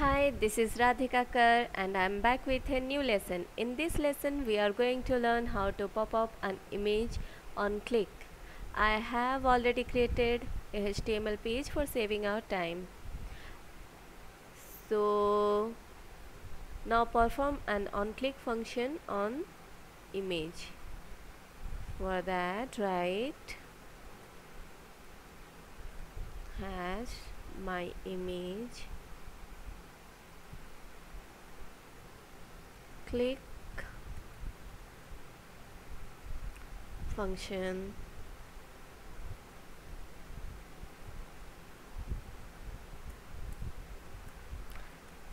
Hi, this is Radhika Kar and I'm back with a new lesson. In this lesson, we are going to learn how to pop up an image on click. I have already created a HTML page for saving our time. So now perform an on click function on image. For that, write hash my image click. Function.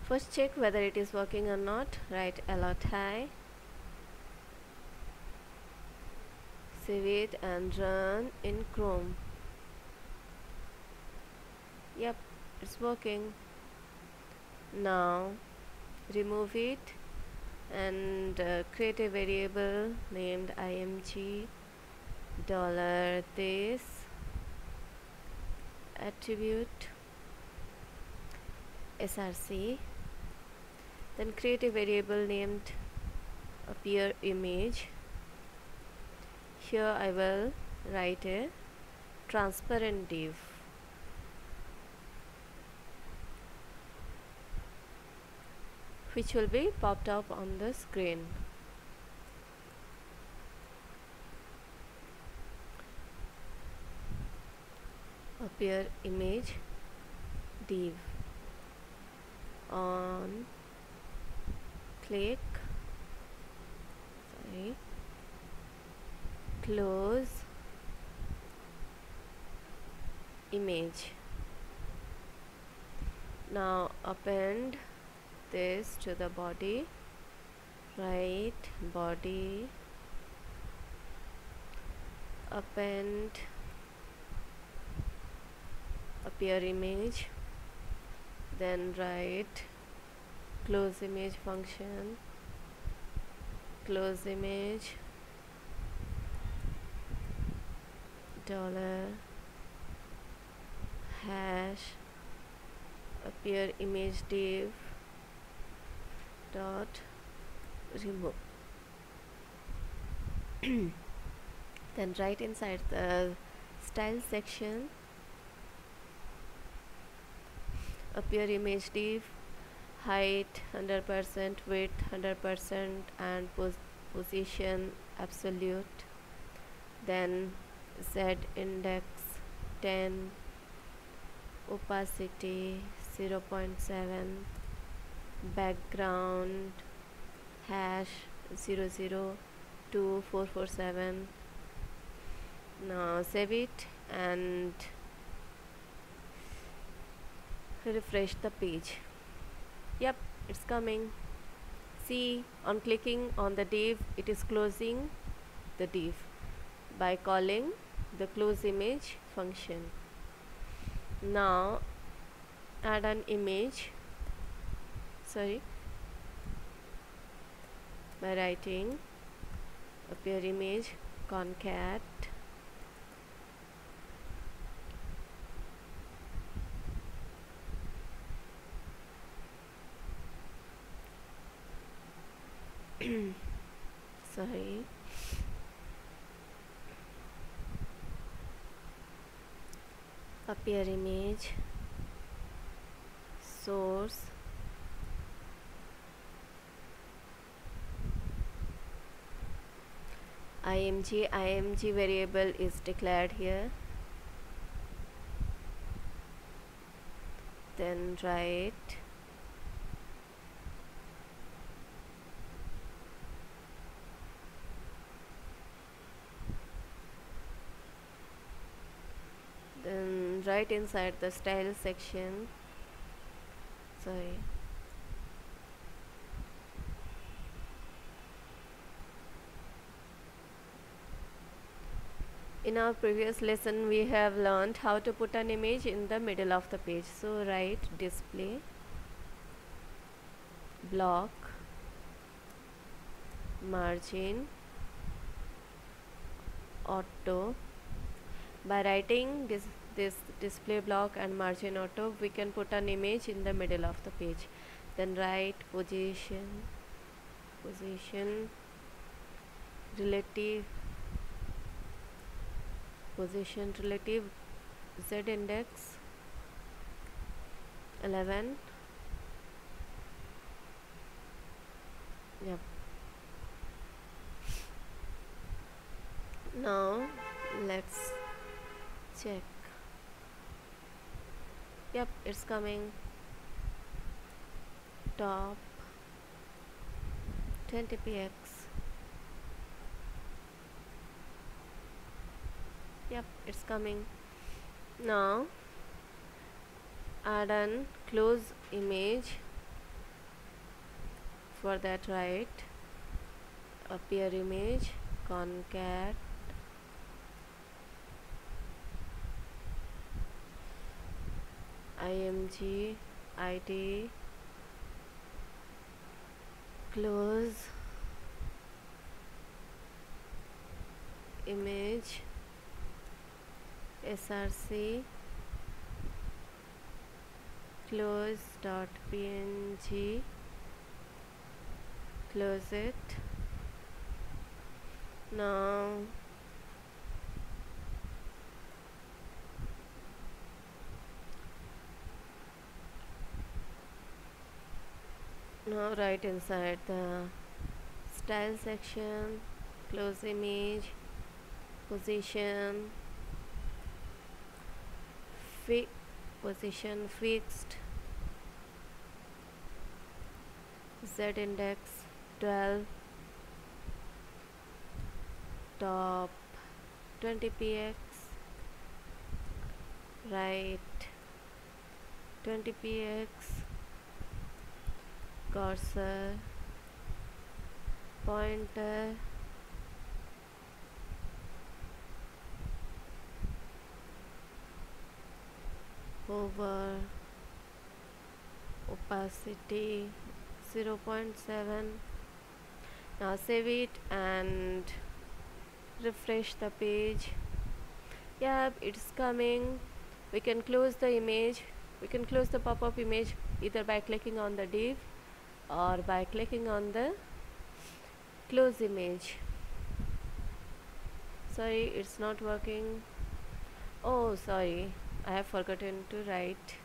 First check whether it is working or not. Write alert hi save it and run in chrome. Yep it's working. Now remove it and uh, create a variable named img dollar this attribute src then create a variable named appear image. Here I will write a transparent div which will be popped up on the screen. Appear image div on click sorry. Close image. Now append this to the body right? Body append appear image then write close image function close image dollar hash appear image div dot remove then right inside the style section appear image div height 100% width 100% and pos position absolute. Then z index 10 opacity 0.7 background hash 002447 now save it and refresh the page. Yep it's coming. See on clicking on the div it is closing the div by calling the close image function. Now add an image sorry. By writing appear image concat. Sorry. Appear image source img img variable is declared here. Then write then right inside the style section. Sorry in our previous lesson we have learned how to put an image in the middle of the page. So write display block margin auto. By writing this this display block and margin auto we can put an image in the middle of the page. Then write position position relative position relative z index 11 yep. Now let's check. Yep it's coming. Top. 20px yep it's coming. Now add an close image for that write appear image concat. Img id close image src close dot png close it now now right inside the style section close image position fi position fixed z index 12 top 20px right 20px cursor pointer over opacity 0.7 now save it and refresh the page. Yeah it's coming. We can close the image. We can close the pop-up image either by clicking on the div or by clicking on the close image. Sorry it's not working. Oh sorry I have forgotten to write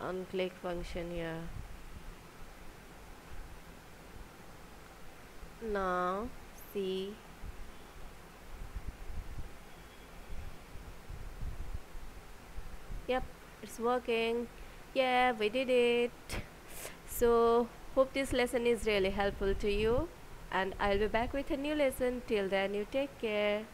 on click function here now see yep it's working yeah we did it so Hope this lesson is really helpful to you and I'll be back with a new lesson. Till then you take care.